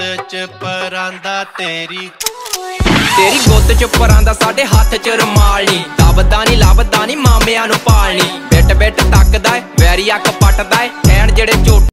ਚ ਪਰਾਂਦਾ ਤੇਰੀ। ਤੇਰੀ ਗੁੱਤ ਚ ਪਰਾਂਦਾ ਸਾਡੇ ਹੱਥ ਚ ਰਮਾਲ ਨੀ। ਦਬਦਾ ਨੀ, ਲੱਭਦਾ ਨੀ ਮਾਮਿਆਂ ਨੂੰ ਪਾਲਣੀ। ਬਿੱਟ ਬਿੱਟ ਤੱਕਦਾ ਏ ਵੈਰੀ ਅੱਖ ਪੱਟਦਾ ਏ, ਕਹਿਣ ਜਿਹੜੇ ਝੋਟ